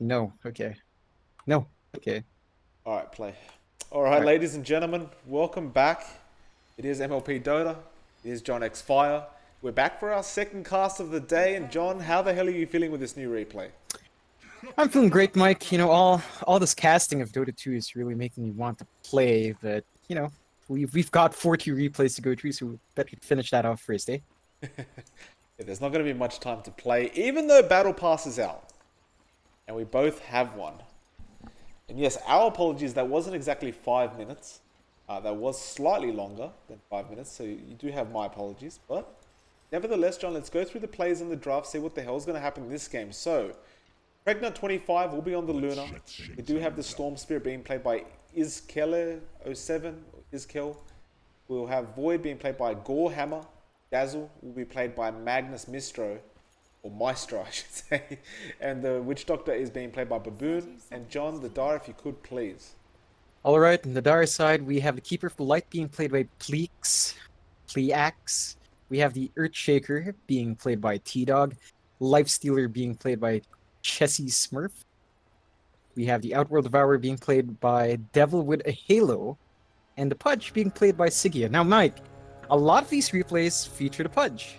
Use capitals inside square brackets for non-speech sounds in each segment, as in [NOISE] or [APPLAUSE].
No. Okay. No. Okay. All right, play. All right, All right, ladies and gentlemen, welcome back. It is MLP Dota. It is John X Fire. We're back for our second cast of the day. And John, how the hell are you feeling with this new replay? I'm feeling great, Mike. You know, all all this casting of Dota 2 is really making me want to play, but you know, we've we've got 40 replays to go through, so we better finish that off first, eh? yeah, [LAUGHS] there's not going to be much time to play, even though Battle Pass is out, and we both have one. And yes, our apologies. That wasn't exactly five minutes. Uh, that was slightly longer than five minutes, so you do have my apologies. But nevertheless, John, let's go through the plays in the draft, see what the hell is going to happen in this game. So, Pregnant 25 will be on the Luna. We do have the Storm Spirit being played by Izkeller07, Izkel. We'll have Void being played by Gorehammer. Dazzle will be played by Magnus Mistro, or Maestro, [LAUGHS] I should say. And the Witch Doctor is being played by Baboon. And John, the Dire, if you could please. All right, on the Dire side, we have the Keeper of Light being played by Pleeks, Pleax. We have the Earthshaker being played by T-Dog. Lifestealer being played by Chessie Smurf. We have the Outworld Devourer being played by Devil with a Halo. And the Pudge being played by Sigia. Now, Mike, a lot of these replays feature the Pudge.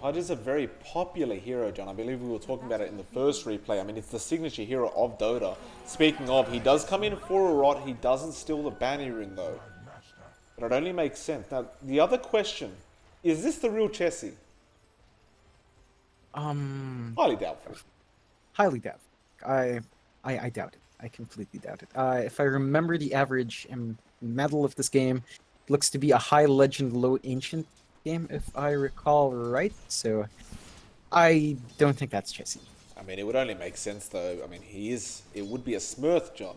Well, Pudge is a very popular hero, John. I believe we were talking about it in the first replay. I mean, it's the signature hero of Dota. Speaking of, he does come in for a rot. He doesn't steal the Banny Ring, though. But it only makes sense. Now, the other question, is this the real Chessie? Um, highly doubtful. Highly doubtful. I, I, I doubt it. I completely doubt it. Uh, if I remember the average um, medal of this game, looks to be a high legend, low ancient game, if I recall right. So, I don't think that's Chessie. I mean, it would only make sense though. I mean, he is. It would be a Smurf, John.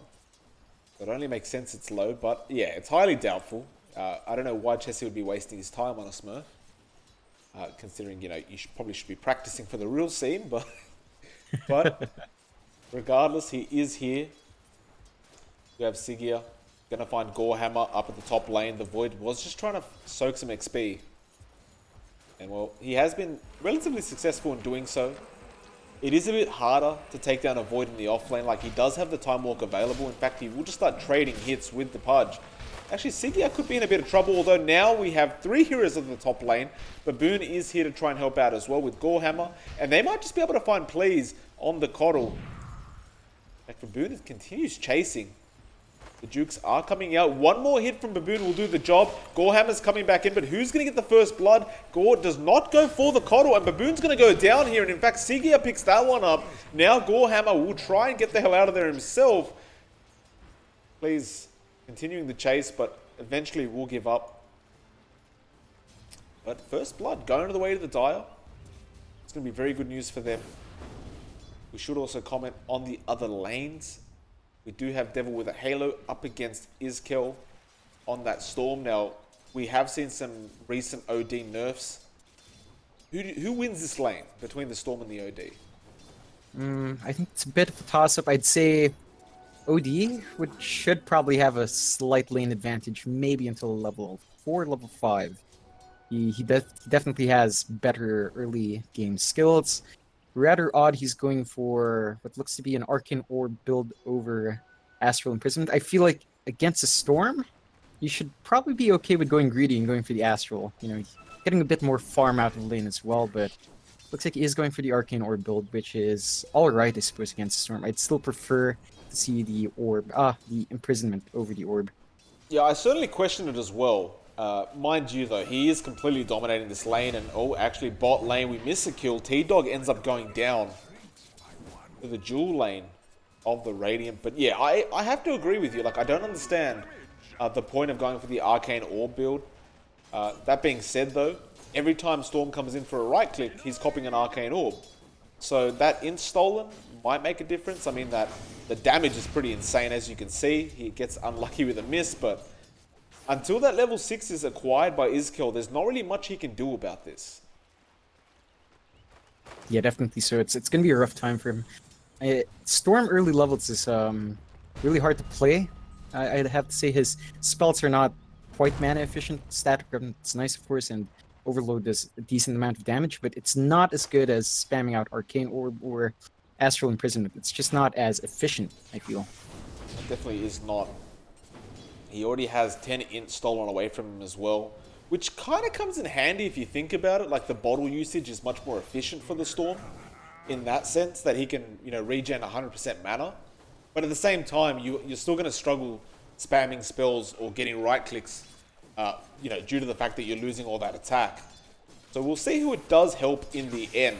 It only makes sense it's low, but yeah, it's highly doubtful. Uh, I don't know why Chessie would be wasting his time on a Smurf. Uh, considering you know you should, probably should be practicing for the real scene, but [LAUGHS] but regardless, he is here. We have Sigia gonna find Gorehammer up at the top lane. The Void was just trying to soak some XP, and well, he has been relatively successful in doing so. It is a bit harder to take down a Void in the off lane. Like he does have the Time Walk available. In fact, he will just start trading hits with the Pudge. Actually, Sigia could be in a bit of trouble, although now we have three heroes on the top lane. Baboon is here to try and help out as well with Gorehammer. And they might just be able to find plays on the KotL. Like Baboon continues chasing. The Jukes are coming out. One more hit from Baboon will do the job. Gorehammer's coming back in, but who's going to get the first blood? Gore does not go for the KotL, and Baboon's going to go down here. And in fact, Sigia picks that one up. Now Gorehammer will try and get the hell out of there himself. Please continuing the chase, but eventually will give up. But first blood, going to the way to the Dire. It's going to be very good news for them. We should also comment on the other lanes. We do have Devil with a Halo up against Izkel on that Storm. Now, we have seen some recent OD nerfs. Who, do, who wins this lane between the Storm and the OD? Mm, I think it's a bit of a toss-up. I'd say OD would should probably have a slight lane advantage, maybe until level four, level five. He he, def he definitely has better early game skills. Rather odd, he's going for what looks to be an arcane orb build over astral imprisonment. I feel like against a storm, you should probably be okay with going greedy and going for the astral. You know, getting a bit more farm out of the lane as well, but looks like he is going for the arcane orb build, which is all right, I suppose, against a storm. I'd still prefer to see the orb, ah, the imprisonment over the orb. Yeah, I certainly question it as well. Uh, mind you, though, he is completely dominating this lane, and oh, actually, bot lane, we miss a kill. T-Dog ends up going down to the dual lane of the Radiant. But yeah, I, I have to agree with you. Like, I don't understand uh, the point of going for the Arcane Orb build. Uh, that being said, though, every time Storm comes in for a right click, he's copying an Arcane Orb. So that int stolen might make a difference. I mean, that the damage is pretty insane, as you can see. He gets unlucky with a miss, but until that level 6 is acquired by Izkel, there's not really much he can do about this. Yeah, definitely so. It's, it's going to be a rough time for him. Uh, Storm early levels is um, really hard to play. I, would have to say his spells are not quite mana efficient. Static it's nice, of course, and Overload does a decent amount of damage, but it's not as good as spamming out Arcane Orb or Astral Imprisonment. It's just not as efficient, I feel. It definitely is not. He already has 10 int stolen away from him as well, which kind of comes in handy if you think about it. Like the bottle usage is much more efficient for the Storm in that sense that he can, you know, regen 100% mana. But at the same time, you, you're still going to struggle spamming spells or getting right clicks, uh, you know, due to the fact that you're losing all that attack. So we'll see who it does help in the end.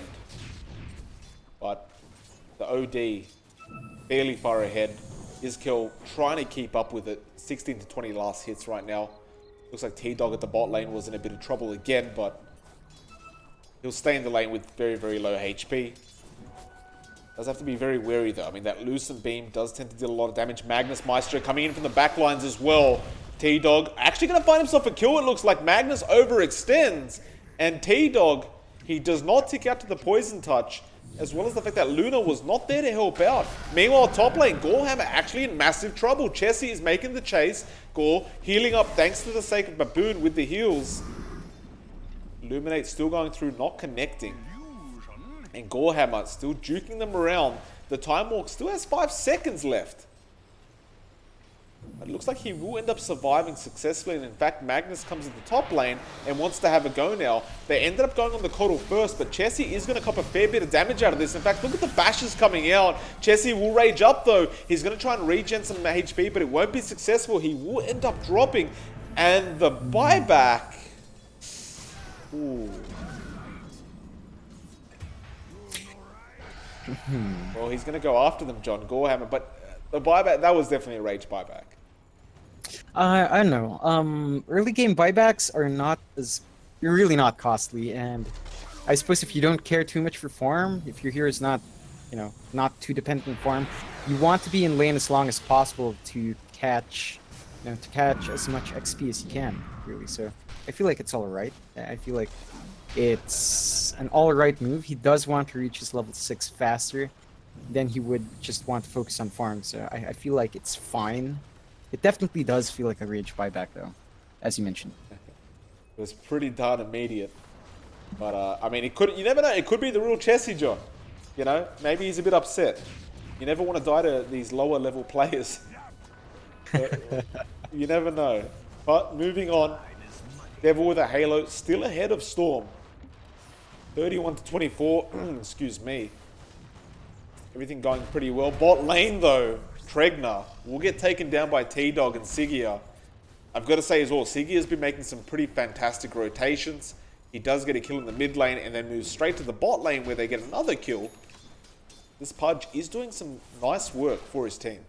But the OD fairly far ahead. Iskill trying to keep up with it. 16 to 20 last hits right now. Looks like T-Dog at the bot lane was in a bit of trouble again, but he'll stay in the lane with very, very low HP. Does have to be very wary though. I mean, that Lucent Beam does tend to deal a lot of damage. Magnus Maestro coming in from the back lines as well. T-Dog actually going to find himself a kill. It looks like Magnus overextends. And T-Dog, he does not tick out to the Poison Touch as well as the fact that Luna was not there to help out. Meanwhile, top lane, Gorehammer actually in massive trouble. Chessie is making the chase. Gore healing up thanks to the sake of Baboon with the heals. Illuminate still going through, not connecting. And Gorehammer still juking them around. The Time Walk still has five seconds left. It looks like he will end up surviving successfully. And in fact, Magnus comes in the top lane and wants to have a go now. They ended up going on the KotL first, but Chessie is going to cop a fair bit of damage out of this. In fact, look at the bashes coming out. Chessie will rage up though. He's going to try and regen some HP, but it won't be successful. He will end up dropping. And the buyback. Ooh. well, he's going to go after them, John Gorehammer, but the buyback, that was definitely a rage buyback. I don't know. Um, early game buybacks are not as really not costly, and I suppose if you don't care too much for farm, if your hero is not, you know, not too dependent on farm, you want to be in lane as long as possible to catch, you know, to catch as much XP as you can, really. So I feel like it's all right. I feel like it's an all right move. He does want to reach his level six faster than he would just want to focus on farm. So I, I feel like it's fine it definitely does feel like a rage buyback, though, as you mentioned. it was pretty darn immediate. But, uh, I mean, it could, you never know, it could be the real Chessie John. You know, maybe he's a bit upset. You never want to die to these lower level [LAUGHS] players. you never know. But moving on, Devil with a Halo still ahead of Storm. 31 to 24, [CLEARS THROAT] excuse me. Everything going pretty well. Bot lane though, Tregna will get taken down by T-Dog and Sigia. I've got to say as well, Sigia's been making some pretty fantastic rotations. He does get a kill in the mid lane and then moves straight to the bot lane where they get another kill. This Pudge is doing some nice work for his team.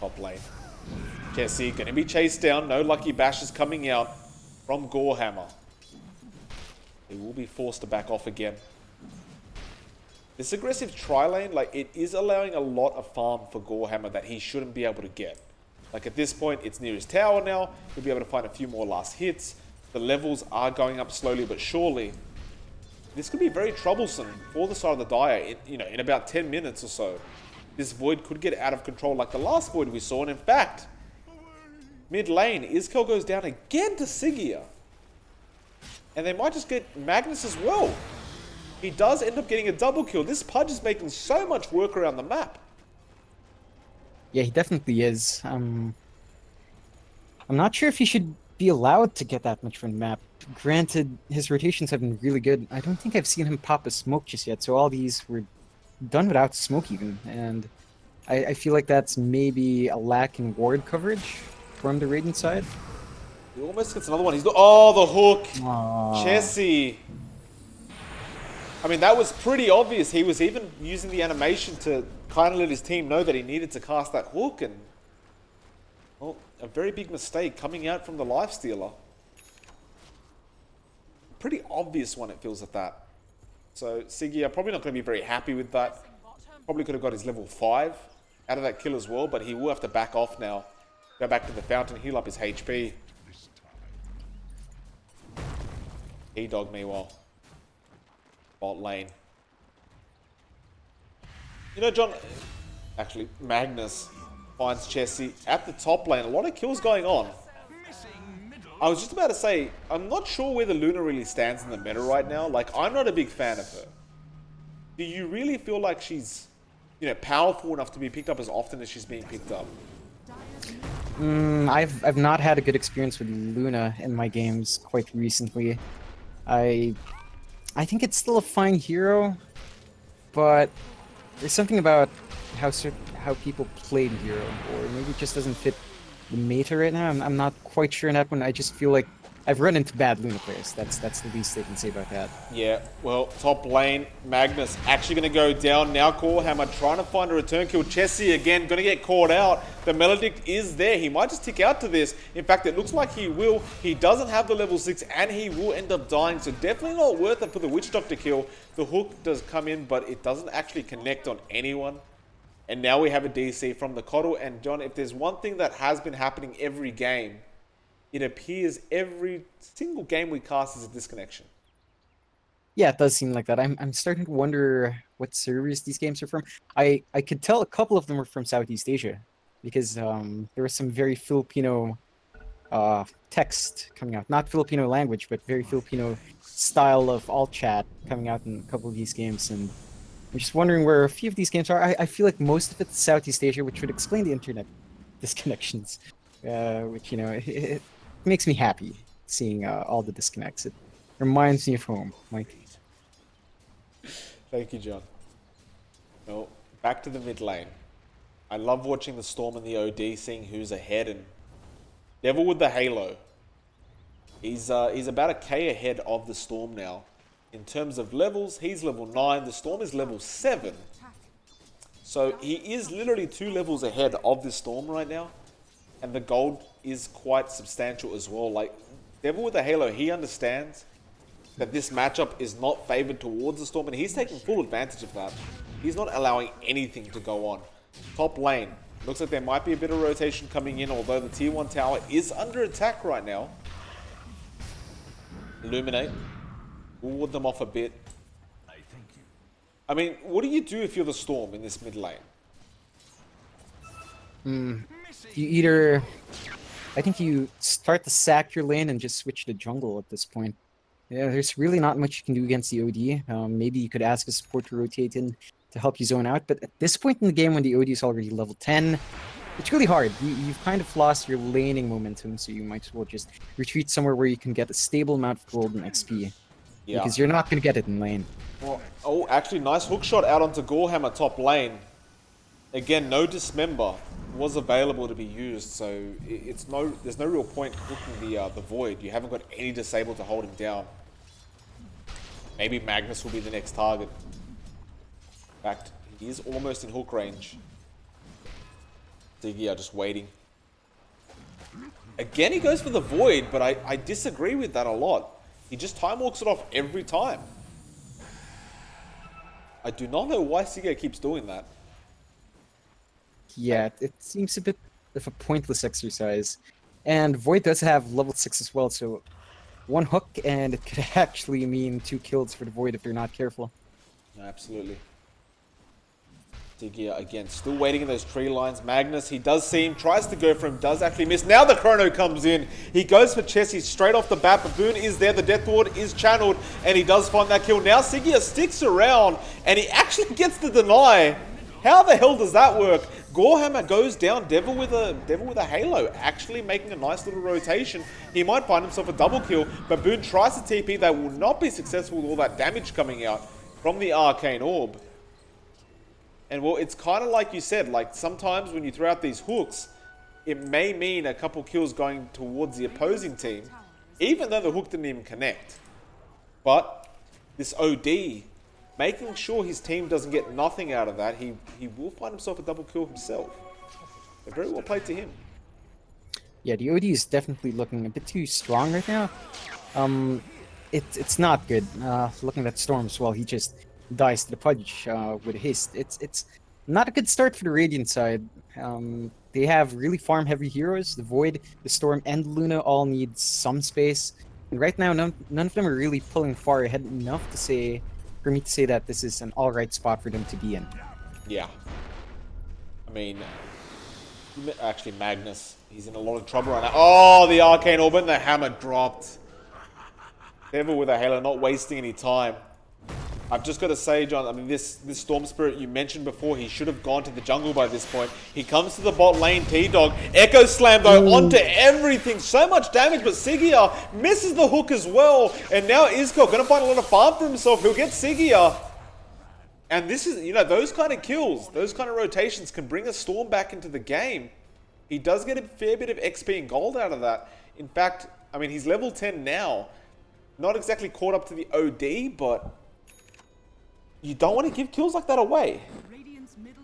Top lane. Chessie going to be chased down. No lucky bashes coming out from Gorehammer. He will be forced to back off again. This aggressive tri-lane, like, it is allowing a lot of farm for Gorehammer that he shouldn't be able to get. Like, at this point, it's near his tower now. He'll be able to find a few more last hits. The levels are going up slowly but surely. This could be very troublesome for the side of the Dire, in, you know, in about 10 minutes or so. This Void could get out of control like the last Void we saw, and in fact, mid lane, Iskall goes down again to Sigia. And they might just get Magnus as well. He does end up getting a double kill. This Pudge is making so much work around the map. Yeah, he definitely is. Um, I'm not sure if he should be allowed to get that much from the map. Granted, his rotations have been really good. I don't think I've seen him pop a smoke just yet, so all these were done without smoke even. And I, I feel like that's maybe a lack in ward coverage from the Radiant side. He almost gets another one. He's got, oh, the hook. Aww. Chessie. I mean, that was pretty obvious. He was even using the animation to kind of let his team know that he needed to cast that hook. And, well, a very big mistake coming out from the Lifestealer. Pretty obvious one, it feels at that. So, Sigia probably not going to be very happy with that. Probably could have got his level 5 out of that kill as well, but he will have to back off now. Go back to the fountain, heal up his HP. E-Dog, meanwhile bot lane. You know, John, actually, Magnus finds Chessie at the top lane. A lot of kills going on. I was just about to say, I'm not sure where the Luna really stands in the meta right now. Like, I'm not a big fan of her. do you really feel like she's, you know, powerful enough to be picked up as often as she's being picked up? Mm, I've I've not had a good experience with Luna in my games quite recently. I I think it's still a fine hero, but there's something about how how people played hero, or maybe it just doesn't fit the meta right now. I'm, I'm not quite sure on that one. I just feel like I've run into bad Luna players. That's that's the least they can say about that. Yeah, well, top lane, Magnus actually going to go down now. Hammer trying to find a return kill. Chessie again going to get caught out. The Maledict is there. He might just tick out to this. In fact, it looks like he will. He doesn't have the level 6 and he will end up dying. So definitely not worth it for the Witch Doctor kill. The hook does come in, but it doesn't actually connect on anyone. And now we have a DC from the KotL. And John, if there's one thing that has been happening every game, it appears every single game we cast is a disconnection. Yeah, it does seem like that. I'm, I'm starting to wonder what servers these games are from. I, I could tell a couple of them were from Southeast Asia because um, there was some very Filipino uh, text coming out. Not Filipino language, but very Filipino style of alt chat coming out in a couple of these games. And I'm just wondering where a few of these games are. I, I feel like most of it's Southeast Asia, which would explain the internet [LAUGHS] disconnections. Uh, which, you know, it, makes me happy seeing uh, all the disconnects. It reminds me of home, Mike. Thank you, John. No, back to the mid lane. I love watching the Storm and the OD, seeing who's ahead, and Devil with the Halo. He's uh, he's about a K ahead of the Storm now. In terms of levels, he's level 9, the Storm is level 7. So he is literally two levels ahead of the Storm right now and the gold is quite substantial as well. Like Devil with a Halo, he understands that this matchup is not favored towards the Storm, and he's taking full advantage of that. He's not allowing anything to go on. Top lane. Looks like there might be a bit of rotation coming in, although the tier 1 tower is under attack right now. Illuminate. Ward them off a bit. I mean, what do you do if you're the Storm in this mid lane? Hmm you either I think you start to sack your lane and just switch to jungle at this point. Yeah, there's really not much you can do against the OD. Um, maybe you could ask a support to rotate in to help you zone out, but at this point in the game when the OD is already level 10, it's really hard. You, have kind of lost your laning momentum, so you might as well just retreat somewhere where you can get a stable amount of gold and XP. Yeah. Because you're not going to get it in lane. Well, oh, actually, nice hook shot out onto Gorehammer top lane. Again, no dismember was available to be used, so it's no there's no real point hooking the uh, the void. You haven't got any disable to hold him down. Maybe Magnus will be the next target. In fact, he is almost in hook range. Diggy are just waiting. Again, he goes for the void, but I, I disagree with that a lot. He just time walks it off every time. I do not know why Sigia keeps doing that. Yeah, it seems a bit of a pointless exercise. And Void does have level 6 as well, so one hook and it could [LAUGHS] actually mean two kills for the Void if you're not careful. Absolutely. Digia again, still waiting in those tree lines. Magnus, he does see him, tries to go for him, does actually miss. Now the chrono comes in. He goes for Chessie straight off the bat. Baboon is there. The Death Ward is channeled, and he does find that kill. Now Sigia sticks around, and he actually gets the deny. How the hell does that work? Gorehammer goes down, Devil with a Devil with a Halo, actually making a nice little rotation. He might find himself a double kill, but Boone tries to TP. That will not be successful with all that damage coming out from the Arcane Orb. And well, it's kind of like you said, like sometimes when you throw out these hooks, it may mean a couple kills going towards the opposing team, even though the hook didn't even connect. But this OD making sure his team doesn't get nothing out of that, he, he will find himself a double kill himself. They're very well played to him. Yeah, the OD is definitely looking a bit too strong right now. Um, it, it's not good. Uh, looking at Storm as well, he just dies to the Pudge uh, with haste. It's it's not a good start for the Radiant side. Um, they have really farm-heavy heroes. The Void, the Storm, and Luna all need some space. And right now, none, none of them are really pulling far ahead enough to say for me to say that this is an alright spot for them to be in. Yeah. I mean, actually Magnus, he's in a lot of trouble right now. Oh, the Arcane Orb and the hammer dropped. Devil with a Halo, not wasting any time. I've just got to say, John, I mean, this, this Storm Spirit you mentioned before, he should have gone to the jungle by this point. He comes to the bot lane, T-Dog. Echo Slam, though, Ooh. onto everything. So much damage, but Sigia misses the hook as well. And now Isko going to find a lot of farm for himself. He'll get Sigia. And this is, you know, those kind of kills, those kind of rotations can bring a Storm back into the game. He does get a fair bit of XP and gold out of that. In fact, I mean, he's level 10 now. Not exactly caught up to the OD, but you don't want to give kills like that away.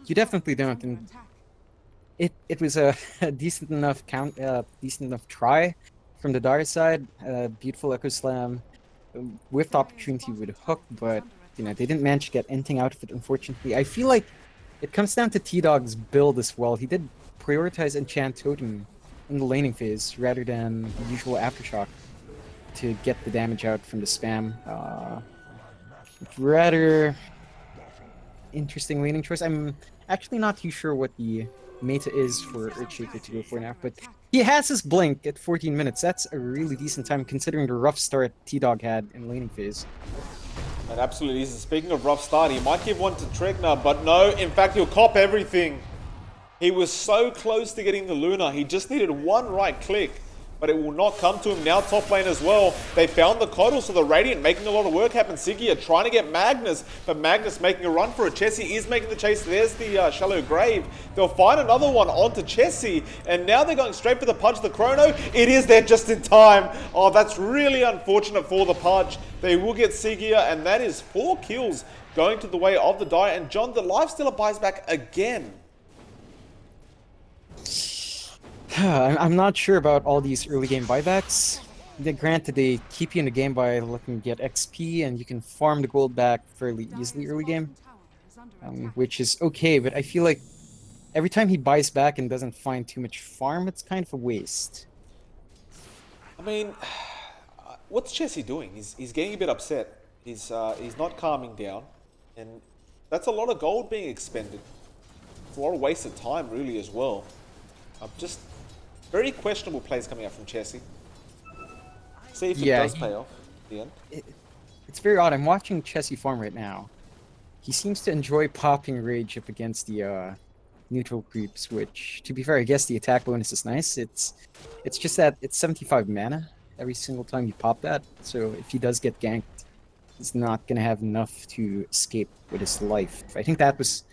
You definitely don't. And it it was a, [LAUGHS] a decent enough count, uh, decent enough try from the Dire side. Uh, beautiful Echo Slam with opportunity with a hook, but you know they didn't manage to get anything out of it. Unfortunately, I feel like it comes down to T Dog's build as well. He did prioritize Enchant Totem in the laning phase rather than usual Aftershock to get the damage out from the spam. Uh, rather interesting laning choice. I'm actually not too sure what the meta is for Earthshaker to go for now, but he has his blink at 14 minutes. That's a really decent time considering the rough start T-Dog had in laning phase. It absolutely is. Speaking of rough start, he might give one to Tregna, but no, in fact, he'll cop everything. He was so close to getting the Luna. He just needed one right click but it will not come to him now top lane as well. They found the KotL, so the Radiant making a lot of work happen. Sigia trying to get Magnus, but Magnus making a run for it. Chessie is making the chase. There's the uh, shallow grave. They'll find another one onto Chessie, and now they're going straight for the Pudge, the Chrono. It is there just in time. Oh, that's really unfortunate for the Pudge. They will get Sigia, and that is four kills going to the way of the Dire. And John, the Lifestealer buys back again. [SIGHS] I'm not sure about all these early game buybacks. Granted, they keep you in the game by letting you get XP, and you can farm the gold back fairly easily early game, um, which is okay. But I feel like every time he buys back and doesn't find too much farm, it's kind of a waste. I mean, [SIGHS] what's Chessie doing? He's he's getting a bit upset. He's uh, he's not calming down, and that's a lot of gold being expended. It's a lot of wasted time, really, as well. I'm just very questionable plays coming out from Chessie. See if it yeah, does he, pay off the end. It, it's very odd. I'm watching Chessie farm right now. He seems to enjoy popping rage up against the uh, neutral creeps, which, to be fair, I guess the attack bonus is nice. It's it's just that it's 75 mana every single time you pop that. So if he does get ganked, he's not going to have enough to escape with his life. I think that was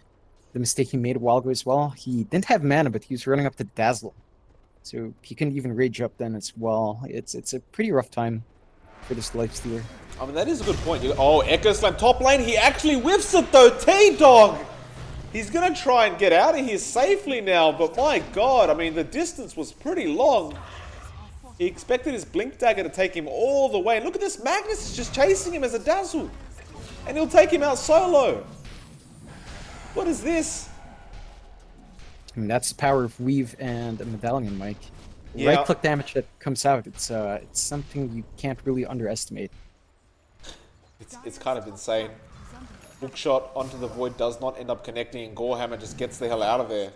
the mistake he made a while ago as well. He didn't have mana, but he was running up to Dazzle. So he couldn't even rage up then as well. It's it's a pretty rough time for this Lifestealer. I mean, that is a good point. Oh, Echo Slam top lane. He actually whiffs it though. T-Dog! He's going to try and get out of here safely now. But my god, I mean, the distance was pretty long. He expected his Blink Dagger to take him all the way. And look at this. Magnus is just chasing him as a Dazzle. And he'll take him out solo. What is this? I mean, that's the power of Weave and a Medallion, Mike. Yeah. Right click damage that comes out, it's uh, it's something you can't really underestimate. It's, it's kind of insane. Hookshot onto the Void does not end up connecting and Gorehammer just gets the hell out of there.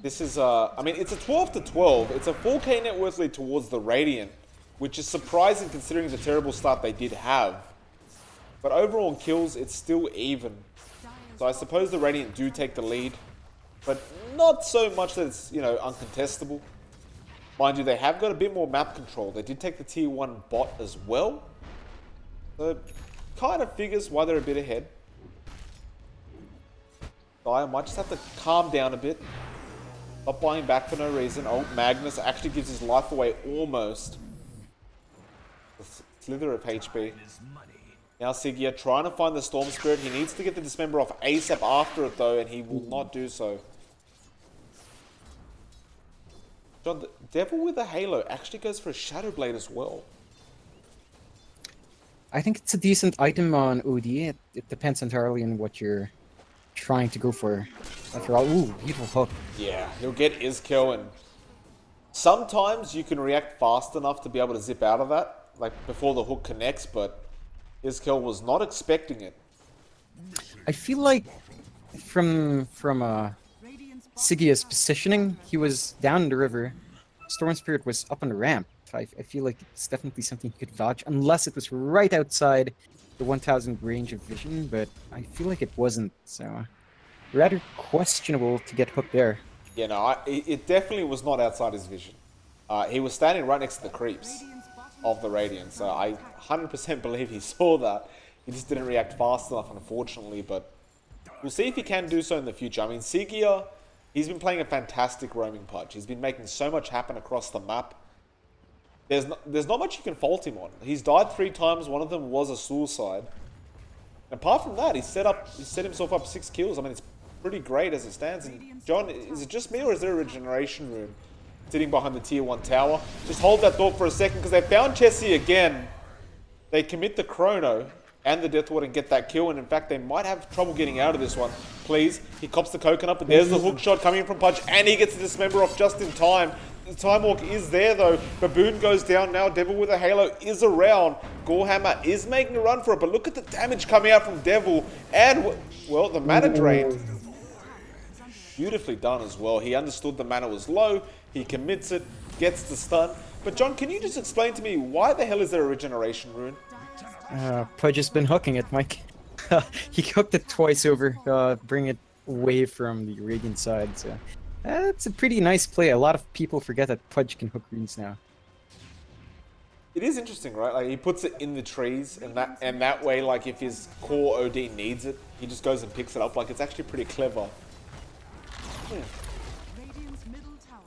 This is, uh, I mean, it's a 12 to 12. It's a 4k net worth lead towards the Radiant, which is surprising considering the terrible start they did have. But overall in kills, it's still even. So I suppose the Radiant do take the lead, but not so much that it's, you know, uncontestable. Mind you, they have got a bit more map control. They did take the tier 1 bot as well. So kind of figures why they're a bit ahead. I might just have to calm down a bit. Not buying back for no reason. Oh, Magnus actually gives his life away almost. A slither of HP. Now Sigia trying to find the Storm Spirit. He needs to get the Dismember off ASAP after it though, and he will not do so. John, the Devil with a Halo actually goes for a Shadow Blade as well. I think it's a decent item on OD. It, it depends entirely on what you're trying to go for. After all, ooh, beautiful hook. Yeah, you'll get Iskill and sometimes you can react fast enough to be able to zip out of that, like before the hook connects, but Iskill was not expecting it. I feel like from from uh, Sigia's positioning, he was down in the river. Storm Spirit was up on the ramp. I, I feel like it's definitely something he could dodge, unless it was right outside the 1000 range of vision, but I feel like it wasn't, so rather questionable to get hooked there. Yeah, no, I, it definitely was not outside his vision. Uh, he was standing right next to the creeps of the Radiant, so I 100% [LAUGHS] believe he saw that. He just didn't react fast enough, unfortunately, but we'll see if he can do so in the future. I mean, Sigia, he's been playing a fantastic roaming Pudge. He's been making so much happen across the map. There's not, there's not much you can fault him on. He's died three times. One of them was a suicide. Apart from that, he set up, he set himself up six kills. I mean, it's pretty great as it stands. And John, is it just me or is there a regeneration rune sitting behind the tier one tower? Just hold that thought for a second because they found Chessie again. They commit the chrono and the Death Ward and get that kill. And in fact, they might have trouble getting out of this one. Please, he cops the coconut, but there's the hook shot coming from Pudge, and he gets the dismember off just in time. The Time Walk is there though. Baboon goes down now. Devil with a Halo is around. Gorehammer is making a run for it, but look at the damage coming out from Devil. And, well, the mana drain. Beautifully done as well. He understood the mana was low. He commits it, gets the stun. But John, can you just explain to me why the hell is there a regeneration rune? Uh, Pudge has been hooking it, Mike. [LAUGHS] he hooked it twice over, uh, bring it away from the Radiant side, so that's a pretty nice play. A lot of people forget that Pudge can hook runes now. It is interesting, right? Like he puts it in the trees, and that and that way, like if his core OD needs it, he just goes and picks it up. Like it's actually pretty clever.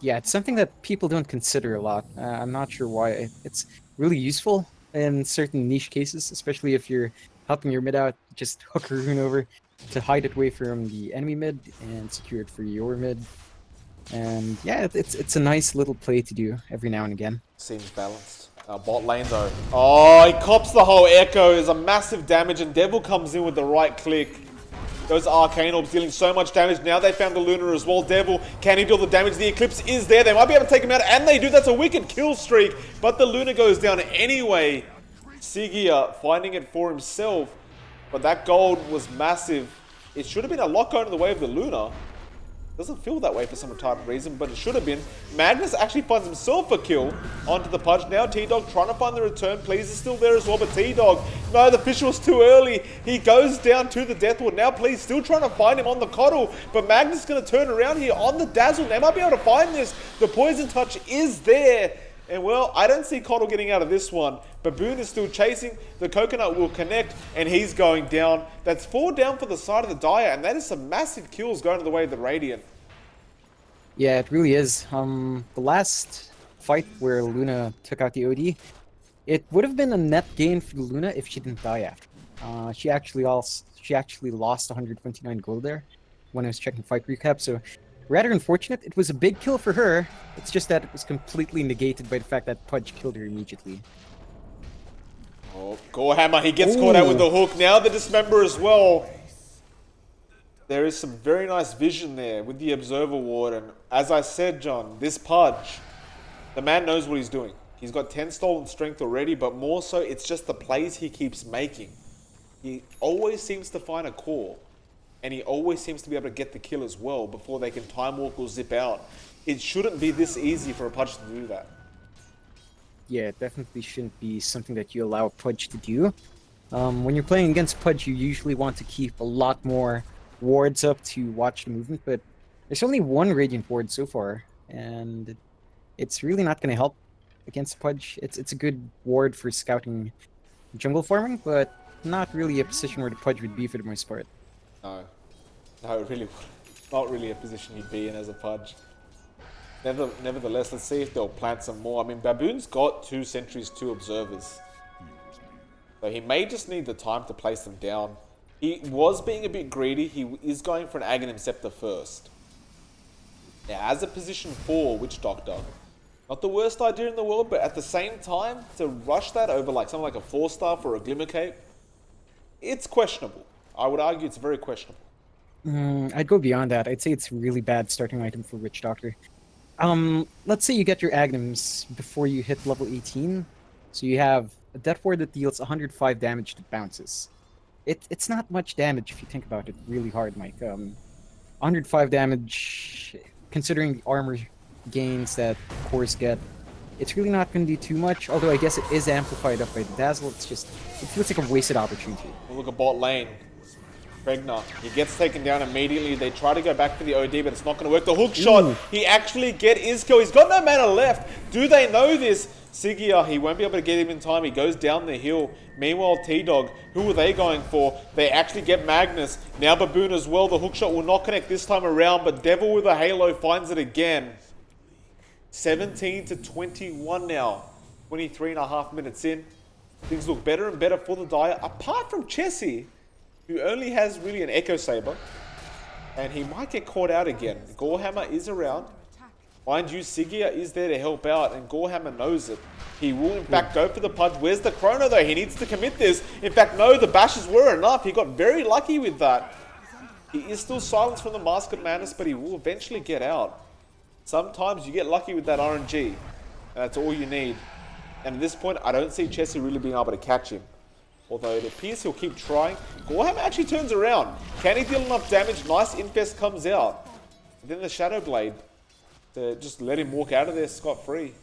Yeah, it's something that people don't consider a lot. Uh, I'm not sure why. It's really useful in certain niche cases, especially if you're helping your mid out. Just [LAUGHS] hook a rune over to hide it away from the enemy mid and secure it for your mid. And yeah, it's it's a nice little play to do every now and again. Seems balanced. Uh, bot lane though. Oh, he cops the whole echo. There's a massive damage and Devil comes in with the right click. Those Arcane Orbs dealing so much damage. Now they found the Luna as well. Devil, can he deal the damage? The Eclipse is there. They might be able to take him out, and they do. That's a wicked kill streak. But the Luna goes down anyway. Sigia finding it for himself. But that gold was massive. It should have been a lock going in the way of the Luna. Doesn't feel that way for some retarded reason, but it should have been. Magnus actually finds himself a kill onto the Pudge. Now T-Dog trying to find the return. Please is still there as well, but T-Dog, no, the fish was too early. He goes down to the Death Ward. Now Please still trying to find him on the KotL, but Magnus is going to turn around here on the Dazzle. They might be able to find this. The Poison Touch is there. And well, I don't see KotL getting out of this one. Baboon is still chasing. The Coconut will connect, and he's going down. That's four down for the side of the Dire, and that is some massive kills going the way of the Radiant. Yeah, it really is. Um, the last fight where Luna took out the OD, it would have been a net gain for Luna if she didn't die after. Uh, she actually also she actually lost 129 gold there when I was checking fight recap. So rather unfortunate. It was a big kill for her. It's just that it was completely negated by the fact that Pudge killed her immediately. Oh, Gorehammer, he gets Ooh. caught out with the hook. Now the Dismember as well. There is some very nice vision there with the Observer Ward. And as I said, John, this Pudge, the man knows what he's doing. He's got 10 stolen strength already, but more so, it's just the plays he keeps making. He always seems to find a core and he always seems to be able to get the kill as well before they can time walk or zip out. It shouldn't be this easy for a Pudge to do that. Yeah, it definitely shouldn't be something that you allow a Pudge to do. Um, when you're playing against Pudge, you usually want to keep a lot more wards up to watch the movement, but there's only one Radiant ward so far, and it's really not going to help against Pudge. It's, it's a good ward for scouting jungle farming, but not really a position where the Pudge would be for the most part. No. No, really, not really a position you'd be in as a Pudge. Never, nevertheless, let's see if they'll plant some more. I mean, Baboon's got two sentries, two observers. So he may just need the time to place them down. He was being a bit greedy. He is going for an Aghanim Scepter first. Now, as a position 4 Witch Doctor, not the worst idea in the world, but at the same time, to rush that over like something like a Force Staff for a Glimmer Cape, it's questionable. I would argue it's very questionable. Mm, I'd go beyond that. I'd say it's really bad starting item for Witch Doctor. Um, let's say you get your Aghanims before you hit level 18. So you have a Death Ward that deals 105 damage to bounces. It, it's not much damage if you think about it really hard, Mike. Um, 105 damage, considering the armor gains that cores get, it's really not going to do too much. Although I guess it is amplified up by the Dazzle. It's just it feels like a wasted opportunity. Look at bot lane. Regner, he gets taken down immediately. They try to go back for the OD, but it's not going to work. The hook shot, Ooh. he actually get Isko. He's got no mana left. Do they know this? Sigia, oh, he won't be able to get him in time. He goes down the hill. Meanwhile, T-Dog, who are they going for? They actually get Magnus. Now Baboon as well. The hookshot will not connect this time around, but Devil with a Halo finds it again. 17 to 21 now. 23 and a half minutes in. Things look better and better for the Dire, apart from Chessie, who only has really an Echo Sabre. And he might get caught out again. Gorehammer is around. Mind you, Sigia is there to help out, and Gorehammer knows it. He will, in fact, go for the punch. Where's the chrono, though? He needs to commit this. In fact, no, the bashes were enough. He got very lucky with that. He is still silenced from the Mask of Madness, but he will eventually get out. Sometimes you get lucky with that RNG, and that's all you need. And at this point, I don't see Chessie really being able to catch him. Although it appears he'll keep trying. Gorehammer actually turns around. Can he deal enough damage? Nice infest comes out. And then the Shadow Blade to just let him walk out of there scot-free.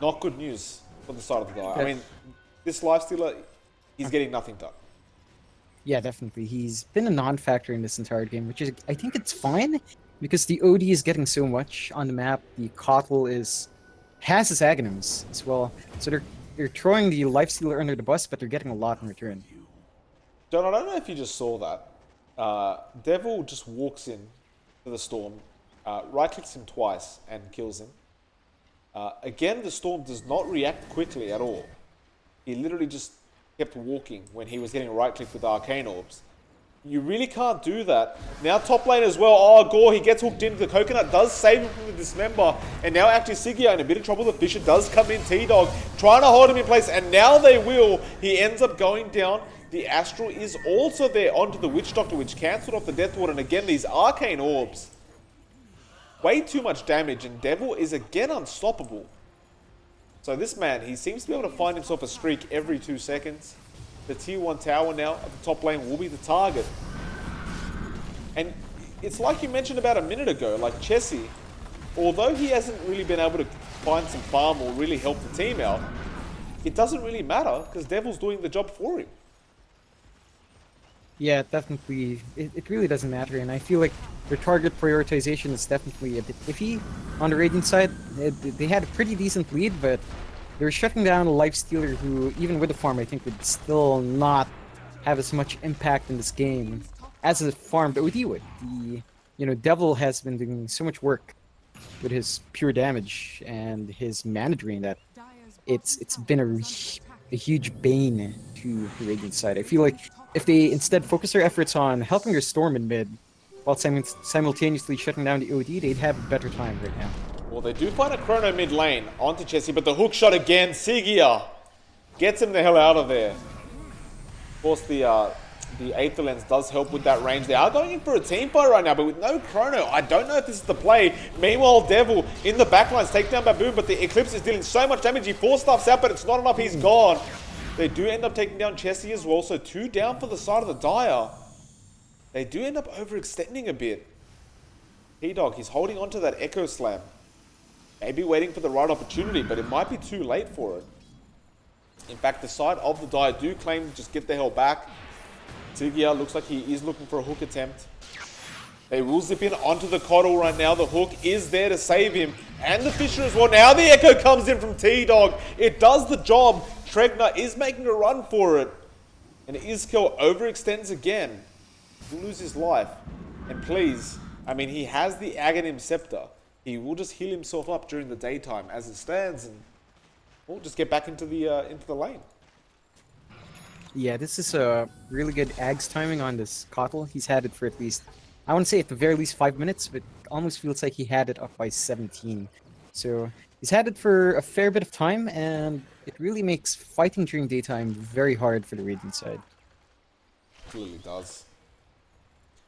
Not good news for the side of the guy. I mean, this lifestealer, he's getting nothing done. Yeah, definitely. He's been a non-factor in this entire game, which is, I think it's fine, because the OD is getting so much on the map. The Kotl is has his Aghanims as well. So they're, they're throwing the life stealer under the bus, but they're getting a lot in return. John, I don't know if you just saw that. Uh, Devil just walks in to the Storm, uh, right-clicks him twice and kills him. Uh, again, the Storm does not react quickly at all. He literally just kept walking when he was getting right-clicked with Arcane Orbs. You really can't do that. Now top lane as well. Oh, Gore, he gets hooked into the coconut, does save him from the dismember. And now actually Sigia in a bit of trouble. The Fissure does come in, T-Dog, trying to hold him in place. And now they will. He ends up going down. The Astral is also there onto the Witch Doctor, which cancelled off the Death Ward. And again, these Arcane Orbs. Way too much damage, and Devil is again unstoppable. So this man, he seems to be able to find himself a streak every two seconds. The tier 1 tower now at the top lane will be the target. And it's like you mentioned about a minute ago, like Chessie, although he hasn't really been able to find some farm or really help the team out, it doesn't really matter because Devil's doing the job for him. Yeah, definitely. It, it really doesn't matter, and I feel like their target prioritization is definitely a bit iffy on the Radiant side. They had a pretty decent lead, but they were shutting down a Lifestealer who, even with the farm, I think would still not have as much impact in this game as a farm but OD would. The, you know, Devil has been doing so much work with his pure damage and his mana drain that it's it's been a, a huge bane to the Radiant side. I feel like if they instead focus their efforts on helping their storm in mid, while simultaneously shutting down the OD, they'd have a better time right now. Well, they do find a Chrono mid lane onto Chessie, but the hook shot again, Sigia gets him the hell out of there. Of course, the uh, the Aether Lens does help with that range. They are going in for a team fight right now, but with no Chrono, I don't know if this is the play. Meanwhile, Devil in the backlines take down Baboon, but the Eclipse is dealing so much damage. He force stuffs out, but it's not enough. He's gone. They do end up taking down Chessie as well, so two down for the side of the Dire. They do end up overextending a bit. T-Dog, he's holding onto that Echo Slam. Maybe waiting for the right opportunity, but it might be too late for it. In fact, the side of the Dire do claim just get the hell back. Sigia looks like he is looking for a hook attempt. They will zip in onto the Kotl right now. The hook is there to save him. And the Fissure as well. Now the Echo comes in from T-Dog. It does the job. Tregna is making a run for it. And Iskill overextends again. He loses life. And please, I mean, he has the Aghanim Scepter. He will just heal himself up during the daytime as it stands and we'll just get back into the uh, into the lane. Yeah, this is a really good Ags timing on this Kotl. He's had it for at least, I want to say at the very least five minutes, but almost feels like he had it up by 17. So he's had it for a fair bit of time, and it really makes fighting during daytime very hard for the Radiant side. Clearly does.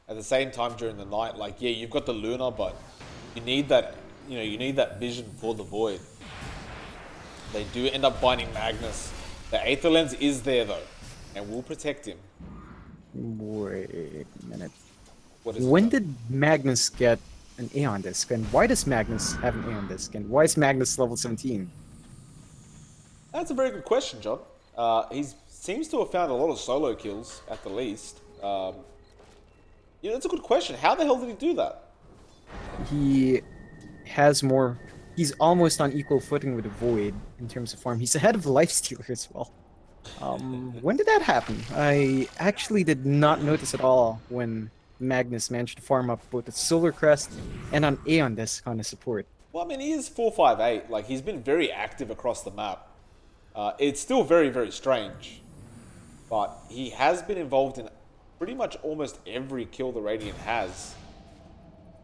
At the same time during the night, like yeah, you've got the Luna, but you need that you know, you need that vision for the void. They do end up finding Magnus. The Aether Lens is there though, and will protect him. Wait a minute. when did Magnus get an Aeon Disc? And why does Magnus have an Aeon Disc? And why is Magnus level 17? That's a very good question, John. Uh, he seems to have found a lot of solo kills, at the least. Um, yeah, that's a good question. How the hell did he do that? He has more. He's almost on equal footing with the Void in terms of form. He's ahead of Lifestealer as well. Um, [LAUGHS] when did that happen? I actually did not notice at all when Magnus managed to farm up both a Solar Crest and an Aeon Disc on his support. Well, I mean, he is 458. Like, he's been very active across the map. Uh, it's still very, very strange. But he has been involved in pretty much almost every kill the Radiant has.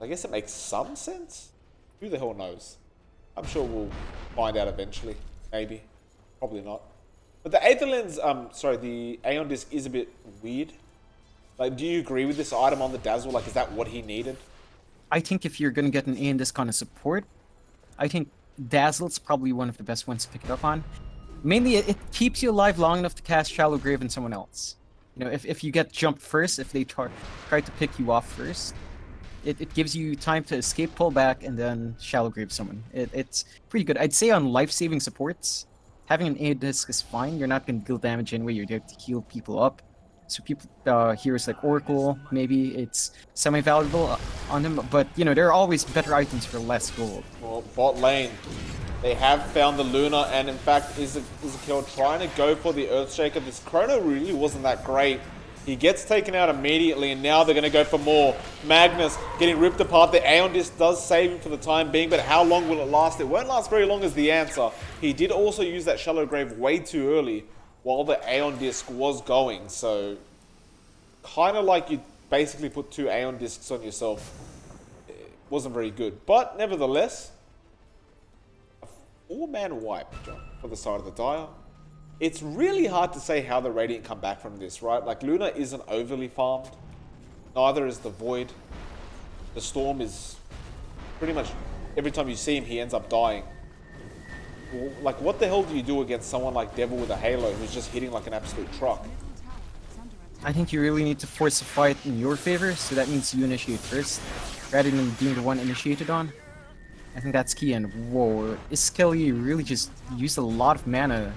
I guess it makes some sense? Who the hell knows? I'm sure we'll find out eventually. Maybe. Probably not. But the Aether Lens, um, sorry, the Aeon Disc is a bit weird. Like, do you agree with this item on the Dazzle? Like, is that what he needed? I think if you're going to get an Aeon Disc on a support, I think Dazzle's probably one of the best ones to pick it up on. Mainly, it, keeps you alive long enough to cast Shallow Grave on someone else. You know, if, if you get jumped first, if they try, try to pick you off first, it, it gives you time to escape, pull back, and then Shallow Grave someone. It, it's pretty good. I'd say on life-saving supports, having an A disc is fine. You're not going to deal damage anyway. You're there to heal people up. So people, uh, heroes like Oracle, maybe it's semi-valuable on them. But, you know, there are always better items for less gold. Well, bot lane. They have found the Luna, and in fact, kill trying to go for the Earthshaker. This Chrono really wasn't that great. He gets taken out immediately, and now they're going to go for more. Magnus getting ripped apart. The Aeon Disc does save him for the time being, but how long will it last? It won't last very long is the answer. He did also use that Shallow Grave way too early while the Aeon Disc was going, so kind of like you basically put two Aeon Discs on yourself. It wasn't very good, but nevertheless, four-man wipe, John, for the side of the Dire. It's really hard to say how the Radiant come back from this, right? Like, Luna isn't overly farmed. Neither is the Void. The Storm is pretty much... Every time you see him, he ends up dying. Like, what the hell do you do against someone like Devil with a Halo who's just hitting like an absolute truck? I think you really need to force a fight in your favor, so that means you initiate first, rather than being the one initiated on. I think that's key, and whoa, Iskeli really just used a lot of mana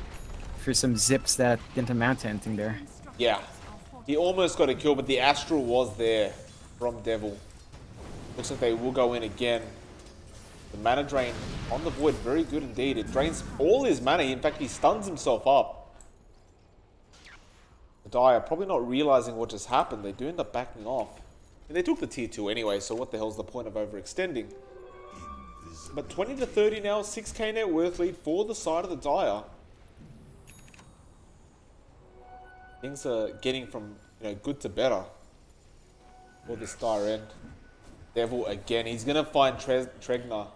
for some zips that didn't amount to anything there. Yeah, he almost got a kill, but the Astral was there from Devil. Looks like they will go in again. The mana drain on the Void, very good indeed. It drains all his mana. In fact, he stuns himself up. The Dire probably not realizing what just happened. They do end up backing off. And they took the tier 2 anyway, so what the hell's the point of overextending? But 20 to 30 now, 6k net worth lead for the side of the Dire. Things are getting from you know good to better for the star end. Devil again. He's going to find Tre Tregna.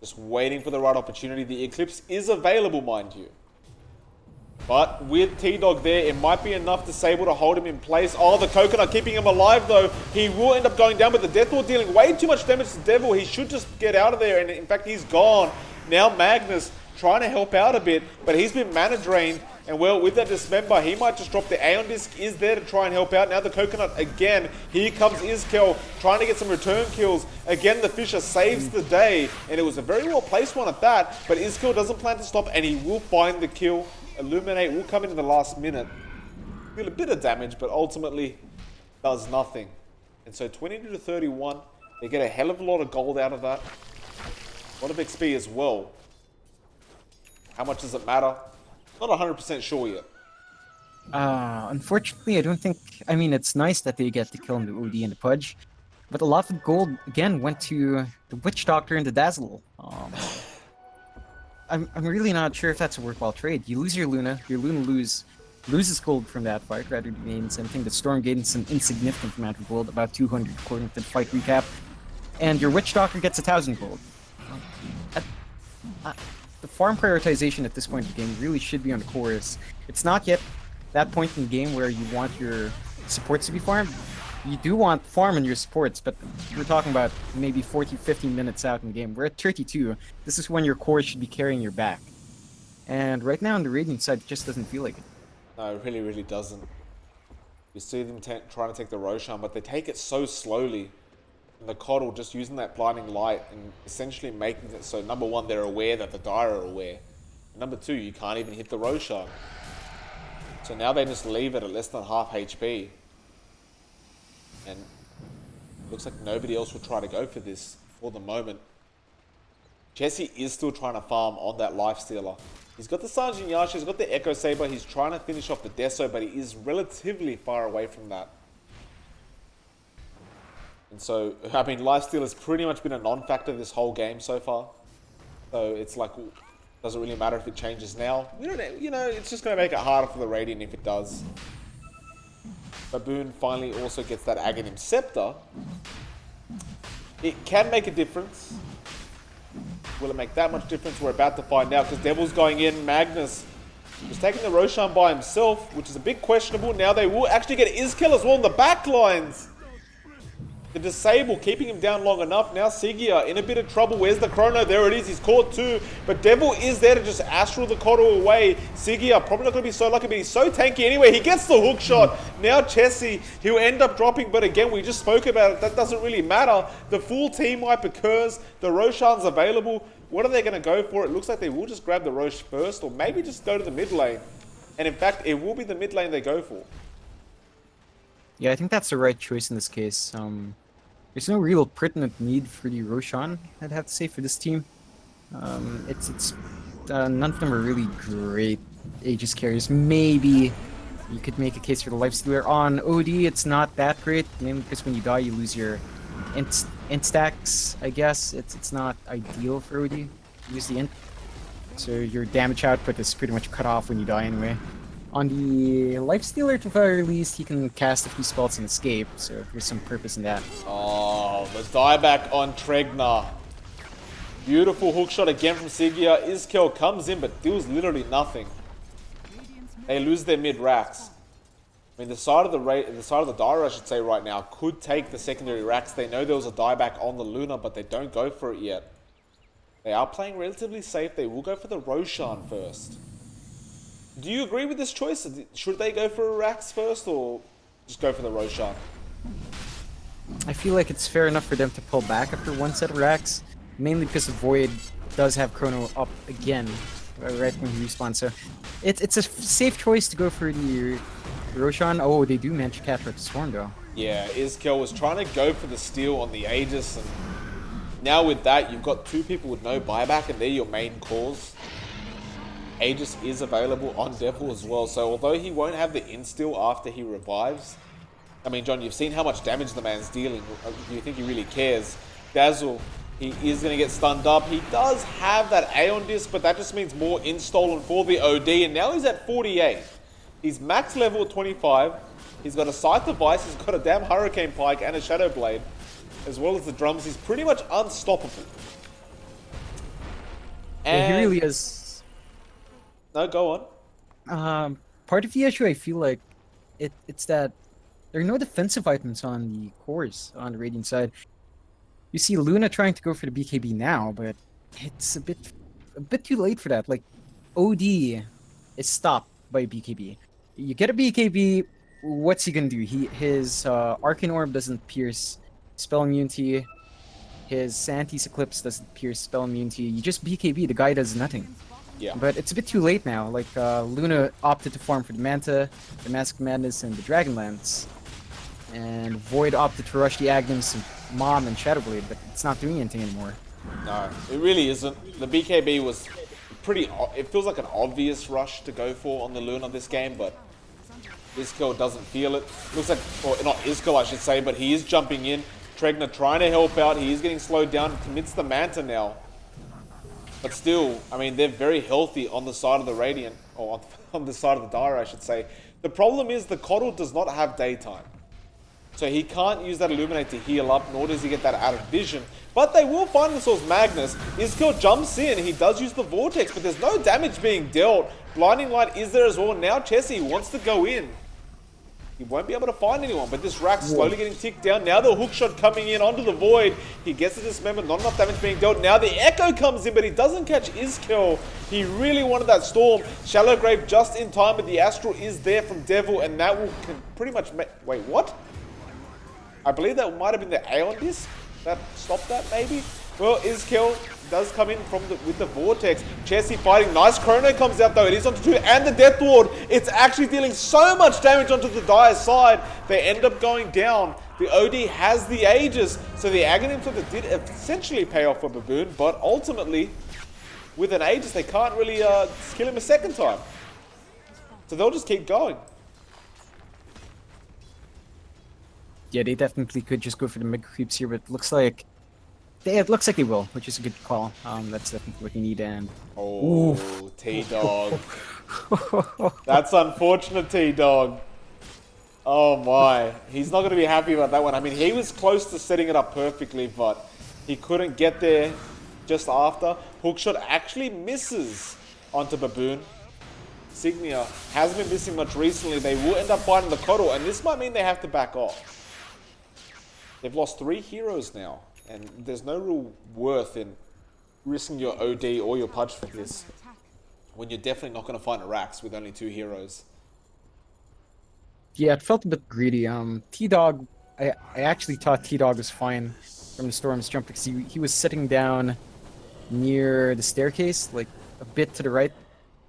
Just waiting for the right opportunity. The Eclipse is available, mind you. But with T-Dog there, it might be enough to Sable to hold him in place. Oh, the Coconut keeping him alive, though. He will end up going down, but the Death Ward dealing way too much damage to Devil. He should just get out of there, and in fact, he's gone. Now Magnus trying to help out a bit, but he's been mana drained. And well, with that Dismember, he might just drop the Aeon Disc is there to try and help out. Now the Coconut again. Here comes Iskel trying to get some return kills. Again, the Fissure saves the day. And it was a very well placed one at that. But Iskel doesn't plan to stop and he will find the kill. Illuminate will come in the last minute. Deal a bit of damage, but ultimately does nothing. And so 22 to 31, they get a hell of a lot of gold out of that. A lot of XP as well. How much does it matter? Not 100% sure yet. Uh, unfortunately, I don't think... I mean, it's nice that they get to kill the OD and the Pudge, but a lot of gold, again, went to the Witch Doctor and the Dazzle. Um, [SIGHS] I'm, I'm really not sure if that's a worthwhile trade. You lose your Luna, your Luna lose loses gold from that fight rather than gains anything. The Storm gains an insignificant amount of gold, about 200 according to the fight recap. And your Witch Doctor gets a 1,000 gold. Uh, the farm prioritization at this point in the game really should be on the cores. It's not yet that point in the game where you want your supports to be farmed. You do want farm in your supports, but we're talking about maybe 40, 50 minutes out in the game. We're at 32. This is when your core should be carrying your back. And right now on the Radiant side, it just doesn't feel like it. No, it really, really doesn't. You see them trying to take the Roshan, but they take it so slowly. The KotL just using that blinding light and essentially making it so number one, they're aware that the Dire are aware. Number two, you can't even hit the Roshan. So now they just leave it at less than half HP. And looks like nobody else will try to go for this for the moment. Jesse is still trying to farm on that Life Stealer. He's got the Sange and Yasha, he's got the Echo Sabre, he's trying to finish off the Deso, but he is relatively far away from that. And so, I mean, Lifesteal has pretty much been a non-factor this whole game so far. So it's like, doesn't really matter if it changes now. You know, you know it's just going to make it harder for the Radiant if it does. Baboon finally also gets that Aghanim Scepter. It can make a difference. Will it make that much difference? We're about to find out because Devil's going in. Magnus was taking the Roshan by himself, which is a bit questionable. Now they will actually get Izkel as well in the back lines. The disable, keeping him down long enough. Now Sigia in a bit of trouble. Where's the chrono? There it is. He's caught too. But Devil is there to just astral the KotL away. Sigia probably not going to be so lucky, but he's so tanky anyway. He gets the hook shot. Now Chessie, he'll end up dropping. But again, we just spoke about it. That doesn't really matter. The full team wipe occurs. The Roshan's available. What are they going to go for? It looks like they will just grab the Rosh first or maybe just go to the mid lane. And in fact, it will be the mid lane they go for. Yeah, I think that's the right choice in this case. Um, there's no real pertinent need for the Roshan, I'd have to say, for this team. Um, it's it's uh, none of them are really great Aegis carriers. Maybe you could make a case for the Lifestealer on OD. It's not that great, mainly because when you die, you lose your int, int stacks. I guess it's it's not ideal for OD. Use the int, so your damage output is pretty much cut off when you die anyway. On the Life Stealer, to the very least, he can cast a few spells and escape, so there's some purpose in that. Oh, the dieback on Tregna. Beautiful hookshot again from Sigia. Izkel comes in but deals literally nothing. They lose their mid racks. I mean, the side of the the side of the Dire, I should say, right now, could take the secondary racks. They know there was a dieback on the Luna, but they don't go for it yet. They are playing relatively safe. They will go for the Roshan first. Do you agree with this choice? Should they go for a Rax first or just go for the Roshan? I feel like it's fair enough for them to pull back after one set of racks, mainly because Void does have Chrono up again right when he respawns. So it's it's a safe choice to go for the Roshan. Oh, they do manage to capture the Swarm though. Yeah, Izkel was trying to go for the steal on the Aegis, and now with that, you've got two people with no buyback, and they're your main cause. Aegis is available on Devil as well. So although he won't have the int steal after he revives, I mean, John, you've seen how much damage the man's dealing. Do you think he really cares? Dazzle, he is going to get stunned up. He does have that Aeon Disc, but that just means more int steal for the OD. And now he's at 48. He's max level at 25. He's got a Scythe of Vyse. He's got a damn Hurricane Pike and a Shadow Blade, as well as the drums. He's pretty much unstoppable. And yeah, he really is no, go on. Um, part of the issue I feel like it it's that there are no defensive items on the cores on the Radiant side. You see Luna trying to go for the BKB now, but it's a bit a bit too late for that. Like OD is stopped by BKB. You get a BKB, what's he gonna do? He his uh, Arcane Orb doesn't pierce spell immunity. His Sanity's Eclipse doesn't pierce spell immunity. You just BKB, the guy does nothing. Yeah. But it's a bit too late now. Like, uh, Luna opted to farm for the Manta, the Mask Madness, and the Dragonlance. And Void opted to rush the Aghanims, Mom, and Shadowblade, but it's not doing anything anymore. No, it really isn't. The BKB was pretty... It feels like an obvious rush to go for on the Luna this game, but Izkel doesn't feel it. Looks like... Or not Izkel, I should say, but he is jumping in. Tregna trying to help out. He is getting slowed down. Commits the Manta now. But still, I mean, they're very healthy on the side of the Radiant, or on [LAUGHS] the side of the Dire, I should say. The problem is the KotL does not have daytime. So he can't use that Illuminate to heal up, nor does he get that out of vision. But they will find themselves Magnus. Izkel jumps in, he does use the Vortex, but there's no damage being dealt. Blinding Light is there as well. Now Chessie wants to go in. He won't be able to find anyone, but this rack slowly getting ticked down. Now the hook shot coming in onto the void. He gets the dismember, not enough damage being dealt. Now the echo comes in, but he doesn't catch Izkel. He really wanted that storm. Shallow grave just in time, but the astral is there from Devil, and that will can pretty much Wait, what? I believe that might have been the Aeon Disc. that stopped that maybe? Well, Iskill does come in from the, with the Vortex. Chessie fighting. Nice Chrono comes out though. It is onto two. And the Death Ward. It's actually dealing so much damage onto the Dire side. They end up going down. The OD has the Aegis. So the Aghanim Flipper did essentially pay off for Baboon. But ultimately, with an Aegis, they can't really uh, kill him a second time. So they'll just keep going. Yeah, they definitely could just go for the mid creeps here, but it looks like they, it looks like they will, which is a good call. Um, that's definitely what you need. And oh, T Dog, [LAUGHS] that's unfortunate, T Dog. Oh my, he's not going to be happy about that one. I mean, he was close to setting it up perfectly, but he couldn't get there just after. Hookshot actually misses onto Baboon. Signia hasn't been missing much recently. They will end up finding the KotL, and this might mean they have to back off. They've lost three heroes now, and there's no real worth in risking your OD or your Pudge for this when you're definitely not going to find a Rax with only two heroes. Yeah, it felt a bit greedy. Um, T-Dog, I, I actually thought T-Dog was fine from the Storm's jump because he, he was sitting down near the staircase, like a bit to the right,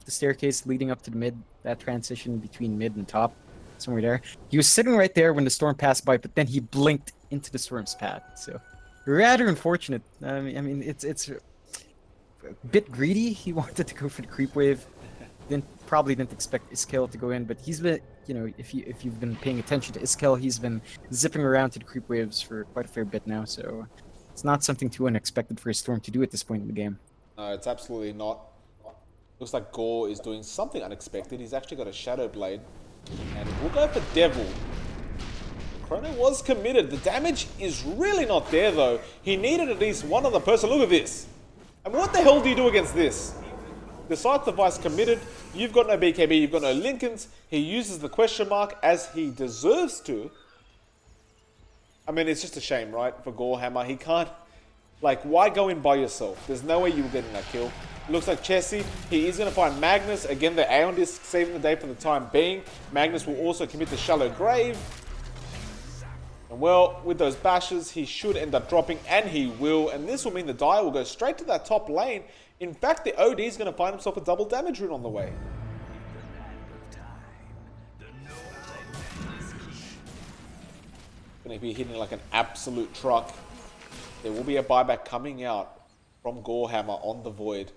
the staircase leading up to the mid, that transition between mid and top, somewhere there. He was sitting right there when the storm passed by, but then he blinked into the storm's path. So rather unfortunate. I mean, I mean, it's it's a bit greedy. [LAUGHS] He wanted to go for the creep wave. Didn't probably didn't expect Iskill to go in, but he's been, you know, if you if you've been paying attention to Iskill, he's been zipping around to the creep waves for quite a fair bit now. So it's not something too unexpected for a storm to do at this point in the game. No, it's absolutely not. Looks like Gore is doing something unexpected. He's actually got a Shadow Blade. And we'll go for Devil. Chrono was committed. The damage is really not there, though. He needed at least one other person. Look at this. And what the hell do you do against this? The Scythe of Vyse committed. You've got no BKB. You've got no Linkens. He uses the question mark as he deserves to. I mean, it's just a shame, right? For Gorehammer. He can't... Like, why go in by yourself? There's no way you are getting that kill. Looks like Chessie, he is going to find Magnus. Again, the Aeon Disc saving the day for the time being. Magnus will also commit the Shallow Grave. And well, with those bashes, he should end up dropping, and he will. And this will mean the Dire will go straight to that top lane. In fact, the OD is going to find himself a double damage rune on the way. Going to be hitting like an absolute truck. There will be a buyback coming out from Gorehammer on the Void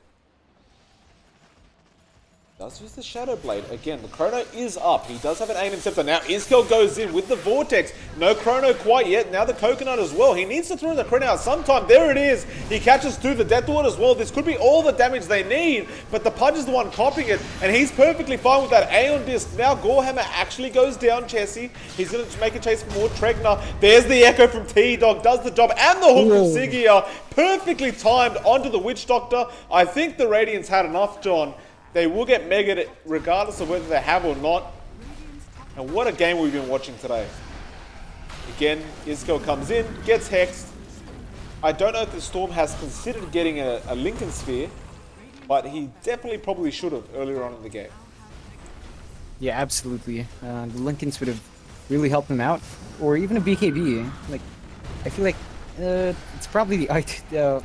does use the Shadow Blade. Again, the Chrono is up. He does have an Aghanim Scepter. Now Iskill goes in with the Vortex. No Chrono quite yet. Now the Coconut as well. He needs to throw the Chrono out sometime. There it is. He catches through the Death Ward as well. This could be all the damage they need, but the Pudge is the one copying it, and he's perfectly fine with that Aeon Disc. Now Gorehammer actually goes down Chessie. He's going to make a chase for more Tregna. There's the Echo from T-Dog. Does the job. And the hook Whoa. from Sigia. Perfectly timed onto the Witch Doctor. I think the Radiants had enough, John. They will get mega regardless of whether they have or not. And what a game we've been watching today. Again, Iskill comes in, gets hexed. I don't know if the Storm has considered getting a, a Linken Sphere, but he definitely probably should have earlier on in the game. Yeah, absolutely. Uh, the Linkens would have really helped him out, or even a BKB. Like, I feel like uh, it's probably the [LAUGHS] uh,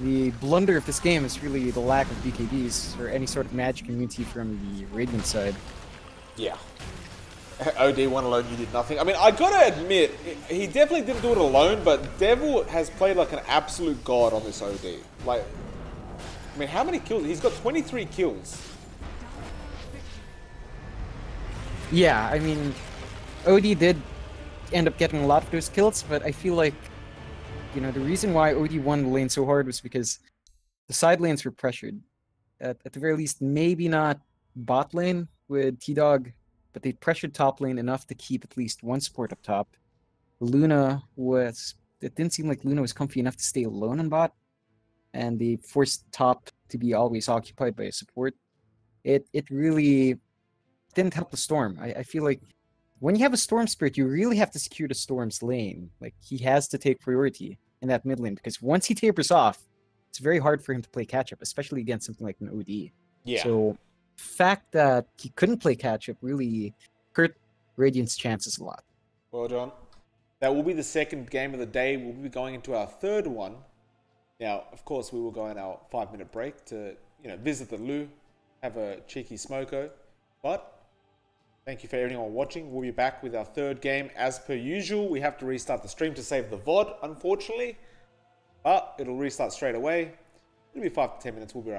the blunder of this game is really the lack of BKBs or any sort of magic immunity from the Radiant side. Yeah. [LAUGHS] OD1 alone, you did nothing. I mean, I gotta admit, he definitely didn't do it alone, but Devil has played like an absolute god on this OD. Like, I mean, how many kills? He's got 23 kills. Yeah, I mean, OD did end up getting a lot of those kills, but I feel like you know, the reason why OD won the lane so hard was because the side lanes were pressured. At, at the very least, maybe not bot lane with T-Dog, but they pressured top lane enough to keep at least one support up top. Luna was... It didn't seem like Luna was comfy enough to stay alone in bot, and they forced top to be always occupied by a support. It it really didn't help the Storm. I, I feel like when you have a Storm Spirit, you really have to secure the Storm's lane. Like, he has to take priority in that mid lane, because once he tapers off, it's very hard for him to play catch-up, especially against something like an OD. Yeah. So, fact that he couldn't play catch-up really hurt Radiant's chances a lot. Well done. that will be the second game of the day. We'll be going into our third one. Now, of course, we will go on our five minute break to, you know, visit the loo, have a cheeky smoko. But thank you for everyone watching. We'll be back with our third game as per usual. We have to restart the stream to save the VOD, unfortunately. But it'll restart straight away. It'll be five to ten minutes. We'll be right